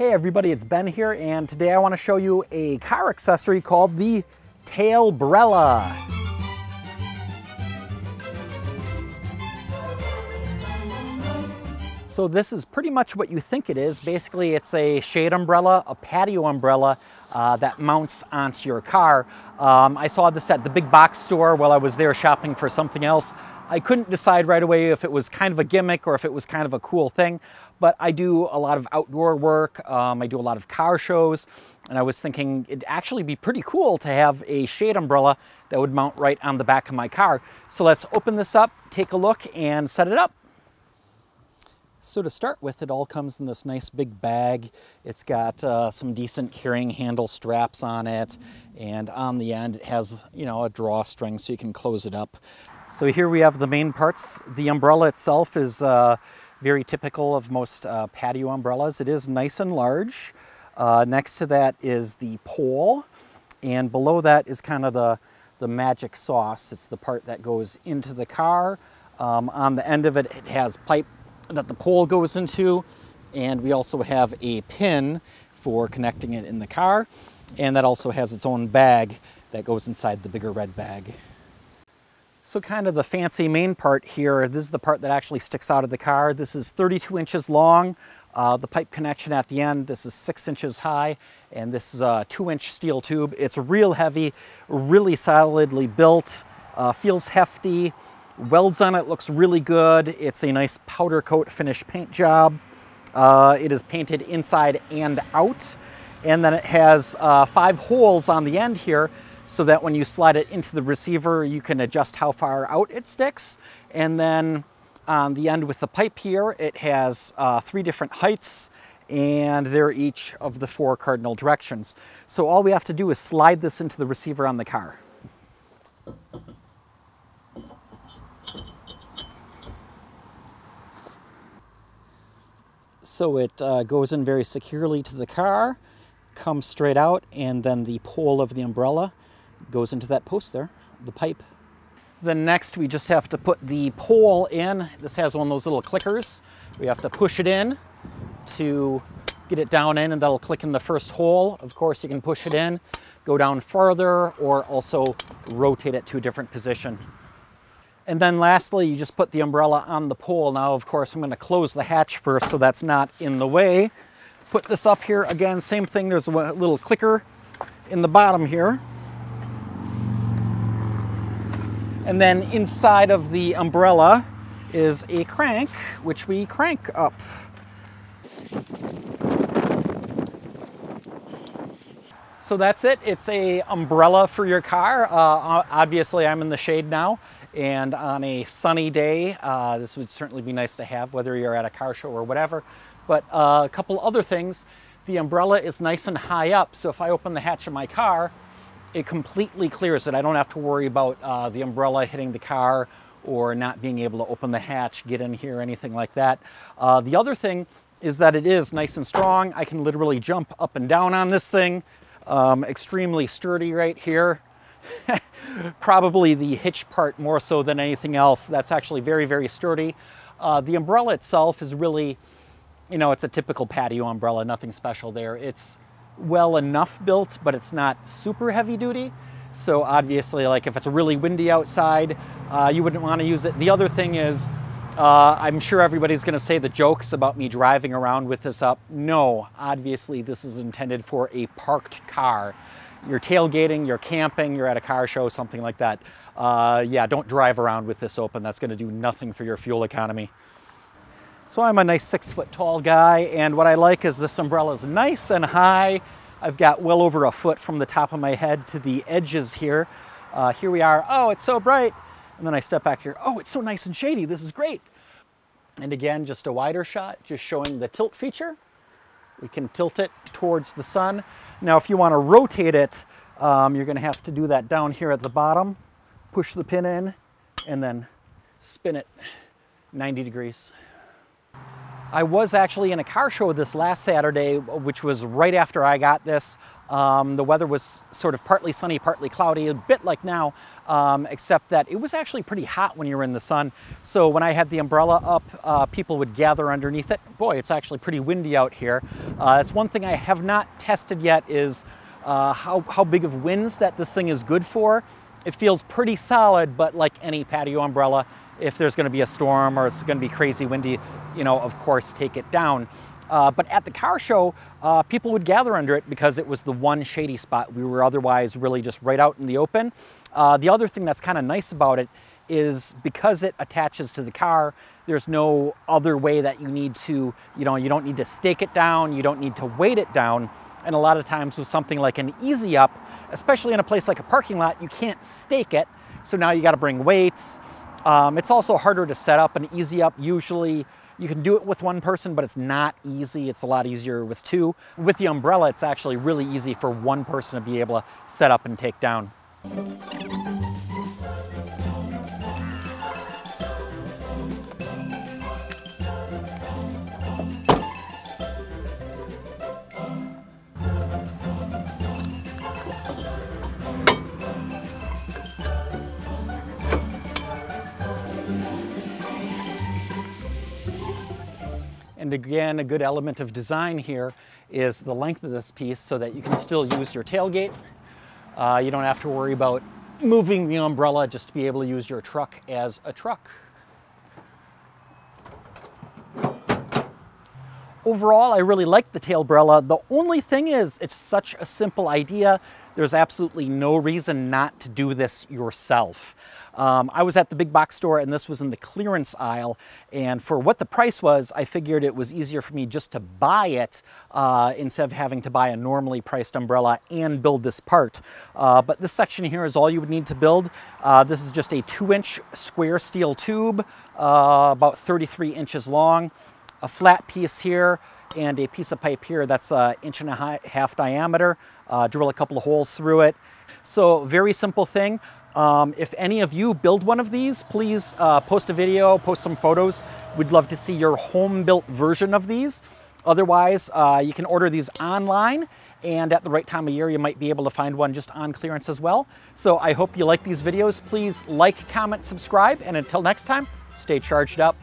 Hey everybody, it's Ben here, and today I want to show you a car accessory called the Tailbrella. So this is pretty much what you think it is. Basically, it's a shade umbrella, a patio umbrella uh, that mounts onto your car. Um, I saw this at the big box store while I was there shopping for something else. I couldn't decide right away if it was kind of a gimmick or if it was kind of a cool thing, but I do a lot of outdoor work. Um, I do a lot of car shows, and I was thinking it'd actually be pretty cool to have a shade umbrella that would mount right on the back of my car. So let's open this up, take a look, and set it up. So to start with, it all comes in this nice big bag. It's got uh, some decent carrying handle straps on it, and on the end it has, you know, a drawstring so you can close it up. So here we have the main parts. The umbrella itself is uh, very typical of most uh, patio umbrellas. It is nice and large. Uh, next to that is the pole, and below that is kind of the, the magic sauce. It's the part that goes into the car. Um, on the end of it, it has pipe that the pole goes into, and we also have a pin for connecting it in the car, and that also has its own bag that goes inside the bigger red bag. So kind of the fancy main part here, this is the part that actually sticks out of the car. This is 32 inches long. Uh, the pipe connection at the end, this is six inches high, and this is a two inch steel tube. It's real heavy, really solidly built, uh, feels hefty. Welds on it looks really good. It's a nice powder coat finish paint job. Uh, it is painted inside and out. And then it has uh, five holes on the end here so that when you slide it into the receiver, you can adjust how far out it sticks. And then on the end with the pipe here, it has uh, three different heights and they're each of the four cardinal directions. So all we have to do is slide this into the receiver on the car. So it uh, goes in very securely to the car, comes straight out, and then the pole of the umbrella goes into that post there, the pipe. Then next we just have to put the pole in. This has one of those little clickers. We have to push it in to get it down in and that'll click in the first hole. Of course you can push it in, go down further or also rotate it to a different position. And then lastly, you just put the umbrella on the pole. Now, of course, I'm gonna close the hatch first so that's not in the way. Put this up here, again, same thing, there's a little clicker in the bottom here. And then inside of the umbrella is a crank, which we crank up. So that's it. It's a umbrella for your car. Uh, obviously, I'm in the shade now. And on a sunny day, uh, this would certainly be nice to have, whether you're at a car show or whatever. But uh, a couple other things. The umbrella is nice and high up, so if I open the hatch of my car, it completely clears it. I don't have to worry about uh, the umbrella hitting the car or not being able to open the hatch, get in here, anything like that. Uh, the other thing is that it is nice and strong. I can literally jump up and down on this thing. Um, extremely sturdy right here. Probably the hitch part more so than anything else. That's actually very, very sturdy. Uh, the umbrella itself is really, you know, it's a typical patio umbrella, nothing special there. It's well enough built, but it's not super heavy duty. So obviously, like if it's really windy outside, uh, you wouldn't want to use it. The other thing is, uh, I'm sure everybody's going to say the jokes about me driving around with this up. No, obviously this is intended for a parked car. You're tailgating, you're camping, you're at a car show, something like that. Uh, yeah, don't drive around with this open. That's going to do nothing for your fuel economy. So I'm a nice six foot tall guy and what I like is this umbrella is nice and high. I've got well over a foot from the top of my head to the edges here. Uh, here we are, oh, it's so bright. And then I step back here, oh, it's so nice and shady, this is great. And again, just a wider shot, just showing the tilt feature. We can tilt it towards the sun. Now, if you want to rotate it, um, you're going to have to do that down here at the bottom. Push the pin in and then spin it 90 degrees. I was actually in a car show this last Saturday, which was right after I got this. Um, the weather was sort of partly sunny, partly cloudy, a bit like now, um, except that it was actually pretty hot when you were in the sun. So when I had the umbrella up, uh, people would gather underneath it. Boy, it's actually pretty windy out here. Uh, that's one thing I have not tested yet is uh, how, how big of winds that this thing is good for. It feels pretty solid, but like any patio umbrella, if there's going to be a storm or it's going to be crazy windy, you know, of course, take it down. Uh, but at the car show, uh, people would gather under it because it was the one shady spot. We were otherwise really just right out in the open. Uh, the other thing that's kind of nice about it is because it attaches to the car, there's no other way that you need to, you know, you don't need to stake it down, you don't need to weight it down. And a lot of times with something like an easy up, especially in a place like a parking lot, you can't stake it. So now you got to bring weights. Um, it's also harder to set up an easy up. Usually you can do it with one person, but it's not easy. It's a lot easier with two. With the umbrella, it's actually really easy for one person to be able to set up and take down. And again, a good element of design here is the length of this piece so that you can still use your tailgate. Uh, you don't have to worry about moving the umbrella just to be able to use your truck as a truck. Overall, I really like the tailbrella. The only thing is, it's such a simple idea. There's absolutely no reason not to do this yourself. Um, I was at the big box store and this was in the clearance aisle. And for what the price was, I figured it was easier for me just to buy it uh, instead of having to buy a normally priced umbrella and build this part. Uh, but this section here is all you would need to build. Uh, this is just a two inch square steel tube, uh, about 33 inches long, a flat piece here, and a piece of pipe here that's an inch and a half diameter. Uh, drill a couple of holes through it. So very simple thing. Um, if any of you build one of these, please uh, post a video, post some photos. We'd love to see your home built version of these. Otherwise, uh, you can order these online and at the right time of year, you might be able to find one just on clearance as well. So I hope you like these videos. Please like, comment, subscribe, and until next time, stay charged up.